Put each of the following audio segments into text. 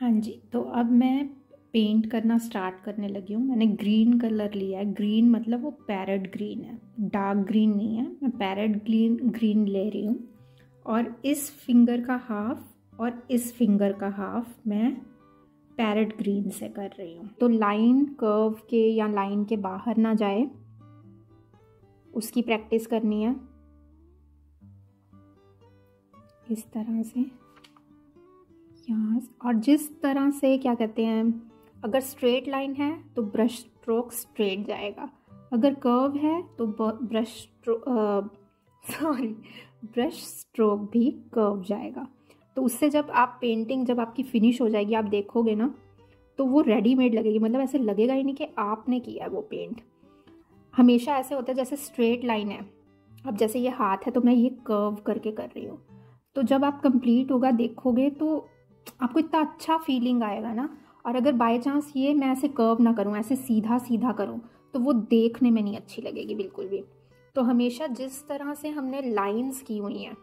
हाँ जी तो अब मैं पेंट करना स्टार्ट करने लगी हूँ। मैंने ग्रीन कलर लिया है। ग्रीन मतलब वो पैरट ग्रीन है। डार्क ग्रीन नहीं है। मैं पैरट ग्रीन ग्रीन ले रही हूँ। और इस फिंगर का हाफ़ और इस फिंगर का हाफ़ मैं पैरट ग्रीन से कर रही हूँ। तो लाइन कर्व के या लाइन के बाहर ना जाए। उसकी प्रैक्टिस करनी है। इस तरह से। यहाँ और जिस तरह से क्या कहते हैं, अगर स्ट्रेट लाइन है तो ब्रश स्ट्रोक स्ट्रेट जाएगा। अगर कर्व है तो ब्रश सॉरी ब्रश स्ट्रोक भी कर्व जाएगा। तो उससे जब आप पेंटिंग जब आपकी फिनिश हो जाएगी, आप देखोगे ना तो वो रेडीमेड लगेगी। मतलब ऐसे लगेगा ही नहीं कि आपने किया है वो पेंट हमेशा ऐसे होता है जैसे स्ट्रेट लाइन है। अब जैसे ये हाथ है तो मैं ये कर्व करके कर रही हूँ। तो जब आप कंप्लीट होगा, देखोगे तो आपको इतना अच्छा फीलिंग आएगा ना, और अगर बाय चांस ये मैं ऐसे कर्व ना करूँ, ऐसे सीधा सीधा करूँ तो वो देखने में नहीं अच्छी लगेगी बिल्कुल भी। तो हमेशा जिस तरह से हमने लाइंस की हुई हैं,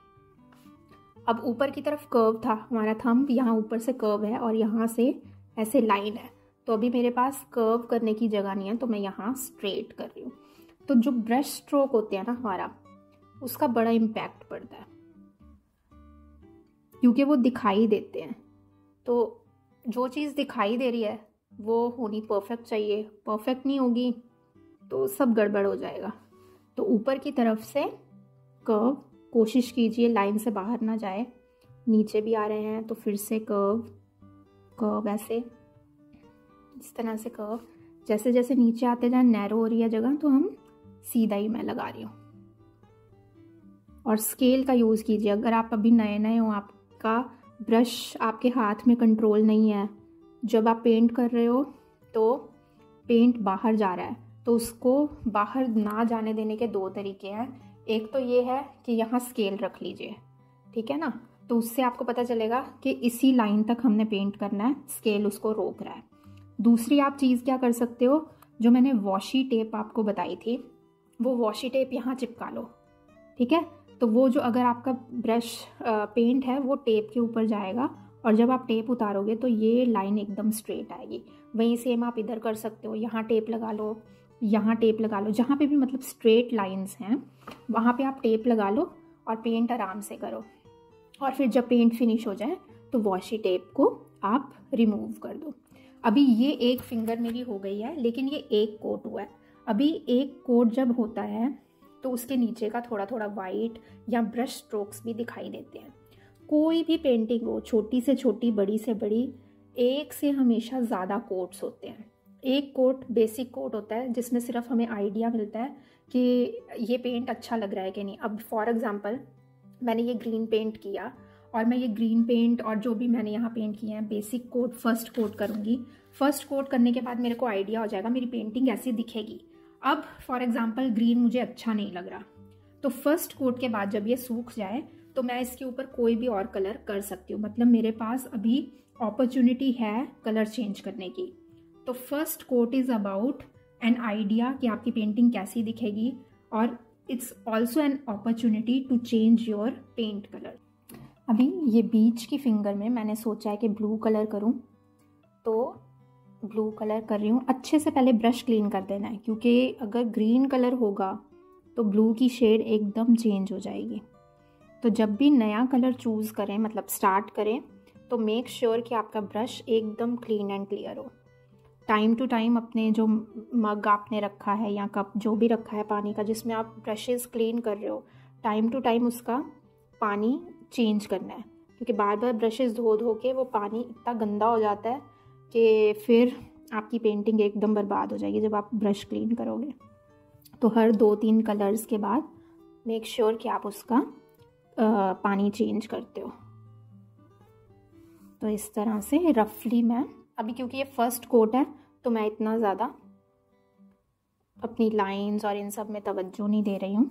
अब ऊपर की तरफ़ कर्व था, हमारा थंब यहाँ ऊपर से कर्व है और यहाँ से ऐसे लाइन है। तो अभी मेरे पास कर्व करने की जगह नहीं है तो मैं यहाँ स्ट्रेट कर रही हूँ। तो जो ब्रश स्ट्रोक होते हैं ना हमारा, उसका बड़ा इम्पैक्ट पड़ता है। क्योंकि वो दिखाई देते हैं। तो जो चीज़ दिखाई दे रही है, वो होनी परफेक्ट चाहिए। परफेक्ट नहीं होगी तो सब गड़बड़ हो जाएगा। तो ऊपर की तरफ़ से कर्व कोशिश कीजिए लाइन से बाहर ना जाए। नीचे भी आ रहे हैं तो फिर से कर्व कर्व ऐसे, इस तरह से कर्व जैसे जैसे नीचे आते जाए नैरो हो रही है जगह तो हम सीधा ही मैं लगा रही हूँ। और स्केल का यूज़ कीजिए। अगर आप अभी नए नए हो, आपका ब्रश आपके हाथ में कंट्रोल नहीं है। जब आप पेंट कर रहे हो तो पेंट बाहर जा रहा है। तो उसको बाहर ना जाने देने के दो तरीके हैं। एक तो ये है कि यहाँ स्केल रख लीजिए, ठीक है ना? तो उससे आपको पता चलेगा कि इसी लाइन तक हमने पेंट करना है। स्केल उसको रोक रहा है। दूसरी आप चीज़ क्या कर सकते हो? जो मैंने वॉशी टेप आपको बताई थी, वो वॉशी टेप यहाँ चिपका लो, ठीक है? तो वो जो अगर आपका ब्रश पेंट है, वो टेप के ऊपर जाएगा और जब आप टेप उतारोगे तो ये लाइन एकदम स्ट्रेट आएगी। वहीं सेम आप इधर कर सकते हो, यहाँ टेप लगा लो, यहाँ टेप लगा लो, जहाँ पे भी मतलब स्ट्रेट लाइंस हैं, वहाँ पे आप टेप लगा लो और पेंट आराम से करो। और फिर जब पेंट फिनिश हो जाए तो वॉशी टेप को आप रिमूव कर दो। अभी ये एक फिंगर मेरी हो गई है, लेकिन ये एक कोट हुआ है। अभी एक कोट जब होता है तो उसके नीचे का थोड़ा थोड़ा वाइट या ब्रश स्ट्रोक्स भी दिखाई देते हैं। कोई भी पेंटिंग हो, छोटी से छोटी, बड़ी से बड़ी, एक से हमेशा ज़्यादा कोट्स होते हैं। एक कोट बेसिक कोट होता है, जिसमें सिर्फ़ हमें आइडिया मिलता है कि ये पेंट अच्छा लग रहा है कि नहीं। अब फॉर एग्ज़ाम्पल मैंने ये ग्रीन पेंट किया और मैं ये ग्रीन पेंट और जो भी मैंने यहाँ पेंट किया है बेसिक कोट फ़र्स्ट कोट करूँगी। फ़र्स्ट कोट करने के बाद मेरे को आइडिया हो जाएगा, मेरी पेंटिंग ऐसी दिखेगी। अब फॉर एग्ज़ाम्पल ग्रीन मुझे अच्छा नहीं लग रहा। तो फ़र्स्ट कोट के बाद जब ये सूख जाए तो मैं इसके ऊपर कोई भी और कलर कर सकती हूँ। मतलब मेरे पास अभी अपॉर्चुनिटी है कलर चेंज करने की। तो first coat is about an idea कि आपकी पेंटिंग कैसी दिखेगी और it's also an opportunity to change your paint colour अभी ये बीच की फिंगर में मैंने सोचा है कि ब्लू कलर करूँ। तो ब्लू कलर कर रही हूँ। अच्छे से पहले ब्रश क्लीन कर देना है, क्योंकि अगर ग्रीन कलर होगा तो ब्लू की शेड एकदम चेंज हो जाएगी। तो जब भी नया कलर चूज़ करें मतलब स्टार्ट करें तो मेक श्योर sure कि आपका ब्रश एकदम क्लीन एंड क्लियर हो। टाइम टू टाइम अपने जो मग आपने रखा है या कप, जो भी रखा है पानी का, जिसमें आप ब्रशेज़ क्लीन कर रहे हो टाइम टू टाइम उसका पानी चेंज करना है। क्योंकि बार बार ब्रशेज़ धो धो के वो पानी इतना गंदा हो जाता है कि फिर आपकी पेंटिंग एकदम बर्बाद हो जाएगी जब आप ब्रश क्लीन करोगे। तो हर दो तीन कलर्स के बाद मेक श्योर sure कि आप उसका आ, पानी चेंज करते हो। तो इस तरह से रफली मैं अभी क्योंकि ये फ़र्स्ट कोट है तो मैं इतना ज़्यादा अपनी लाइंस और इन सब में तवज्जो नहीं दे रही हूँ।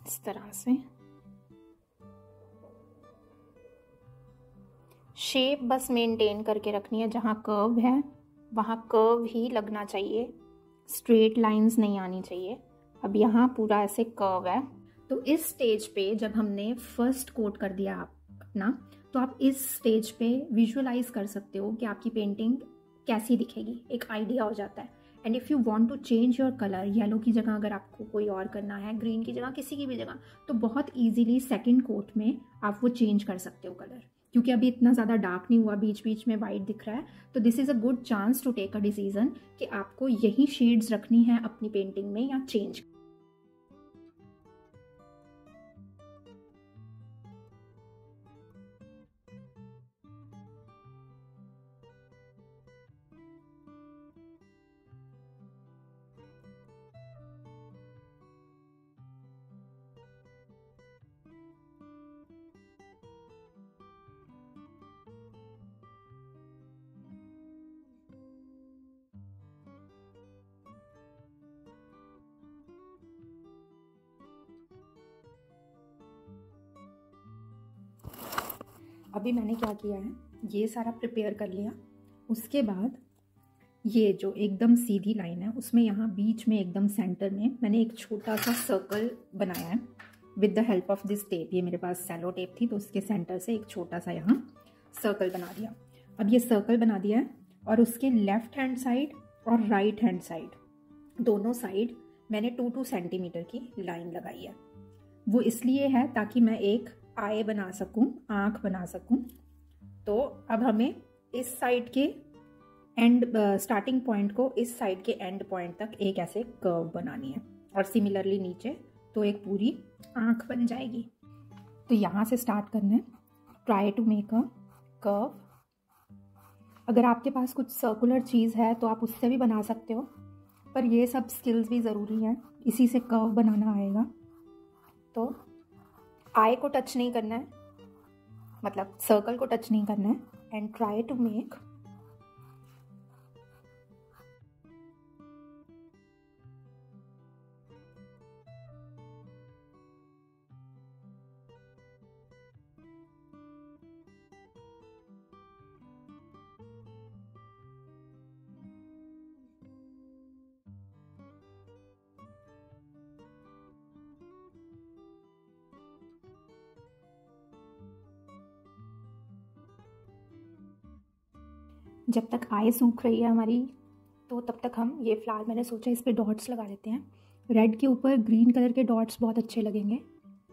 इस तरह से शेप बस मेंटेन करके रखनी है, जहाँ कर्व है, वहाँ कर्व ही लगना चाहिए। स्ट्रेट लाइंस नहीं आनी चाहिए। अब यहाँ पूरा ऐसे कर्व है। तो इस स्टेज पे जब हमने फ़र्स्ट कोट कर दिया आप अपना तो आप इस स्टेज पे विजुअलाइज कर सकते हो कि आपकी पेंटिंग कैसी दिखेगी। एक आइडिया हो जाता है। And if you want to change your colour yellow की जगह अगर आपको कोई और करना है ग्रीन की जगह, किसी की भी जगह तो बहुत ईजिली सेकेंड कोट में आप वो चेंज कर सकते हो कलर क्योंकि अभी इतना ज़्यादा डार्क नहीं हुआ बीच बीच में वाइट दिख रहा है तो this is a good chance to take a decision कि आपको यही शेड्स रखनी है अपनी पेंटिंग में या चेंज अभी मैंने क्या किया है? ये सारा प्रिपेयर कर लिया। उसके बाद ये जो एकदम सीधी लाइन है, उसमें यहाँ बीच में एकदम सेंटर में मैंने एक छोटा सा सर्कल बनाया है with the help of this tape ये मेरे पास सेलो टेप थी तो उसके सेंटर से एक छोटा सा यहाँ सर्कल बना दिया। अब ये सर्कल बना दिया है और उसके लेफ़्ट हैंड साइड और राइट हैंड साइड दोनों साइड मैंने टू टू सेंटीमीटर की लाइन लगाई है। वो इसलिए है ताकि मैं एक आए बना सकूँ, आँख बना सकूँ। तो अब हमें इस साइड के एंड स्टार्टिंग पॉइंट को इस साइड के एंड पॉइंट तक एक ऐसे कर्व बनानी है। और सिमिलरली नीचे तो एक पूरी आँख बन जाएगी। तो यहाँ से स्टार्ट करना है। Try to make a curve अगर आपके पास कुछ सर्कुलर चीज़ है तो आप उससे भी बना सकते हो। पर ये सब स्किल्स भी ज़रूरी हैं। इसी से कर्व बनाना आएगा। तो आई को टच नहीं करना है मतलब सर्कल को टच नहीं करना है एंड ट्राई टू मेक जब तक आय सूख रही है हमारी तो तब तक हम ये फ्लावर मैंने सोचा इस पर डॉट्स लगा देते हैं। रेड के ऊपर ग्रीन कलर के डॉट्स बहुत अच्छे लगेंगे।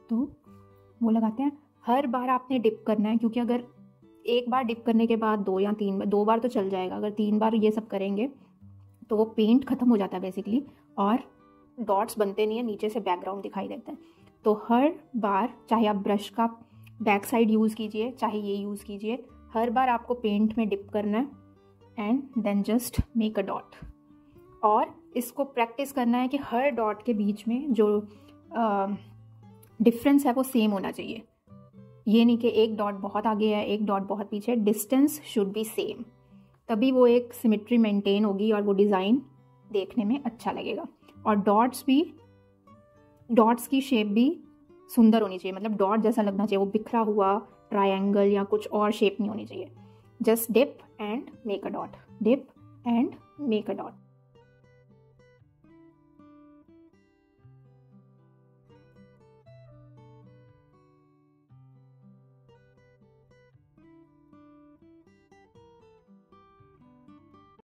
तो वो लगाते हैं। हर बार आपने डिप करना है, क्योंकि अगर एक बार डिप करने के बाद दो या तीन बार, दो बार तो चल जाएगा। अगर तीन बार ये सब करेंगे तो वो पेंट ख़त्म हो जाता है बेसिकली और डॉट्स बनते नहीं है, नीचे से बैकग्राउंड दिखाई देता है। तो हर बार, चाहे आप ब्रश का बैक साइड यूज़ कीजिए, चाहे ये यूज़ कीजिए, हर बार आपको पेंट में डिप करना है। And then just make a dot. और इसको प्रैक्टिस करना है कि हर डॉट के बीच में जो डिफरेंस uh, है वो सेम होना चाहिए। ये नहीं कि एक डॉट बहुत आगे है एक डॉट बहुत पीछे डिस्टेंस शुड बी सेम। तभी वो एक सिमिट्री मेंटेन होगी और वो डिज़ाइन देखने में अच्छा लगेगा। और डॉट्स भी डॉट्स की शेप भी सुंदर होनी चाहिए। मतलब डॉट जैसा लगना चाहिए वो बिखरा हुआ ट्रायंगल या कुछ और शेप नहीं होनी चाहिए। Just dip and make a dot. Dip and make a dot